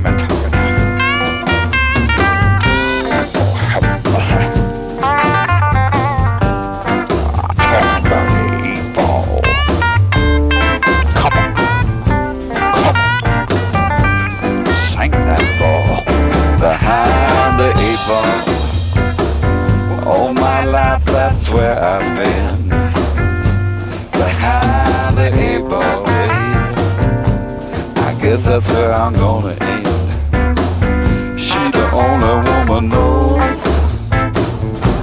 Oh, ball. behind the eight ball. All my life, that's where I've been. Behind the eight ball, babe. I guess that's where I'm gonna end. Woman knows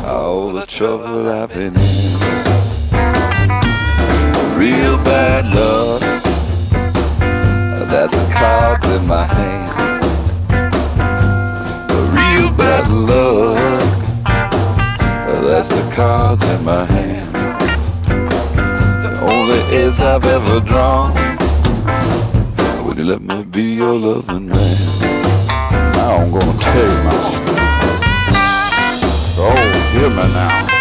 all the trouble I've been in. Real bad love, that's the cards in my hand real bad love. That's the cards in my hand. The only ace I've ever drawn. Would you let me be your loving man? Now I'm gonna tell you my now.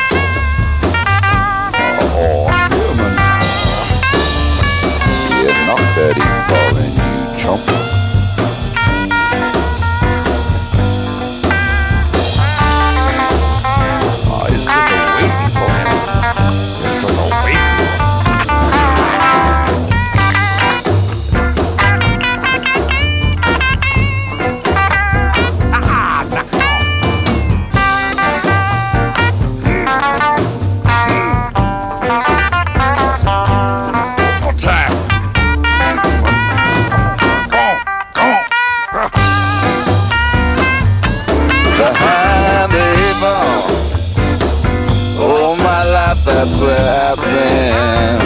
My that's where I've been.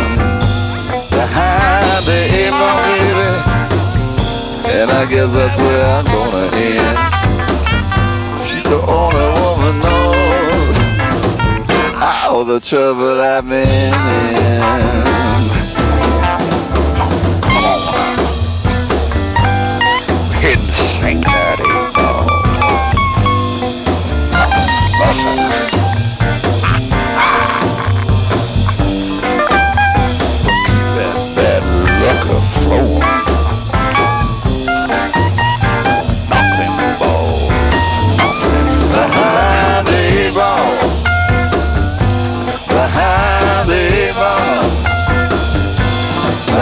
Behind the eight ball, baby. And I guess that's where I'm gonna end. She's the only woman knows all the trouble I've been in.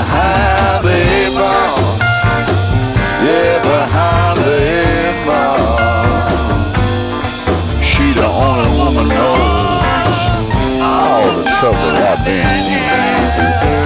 behind the. Yeah, behind the. She the only woman knows all the trouble I've been in.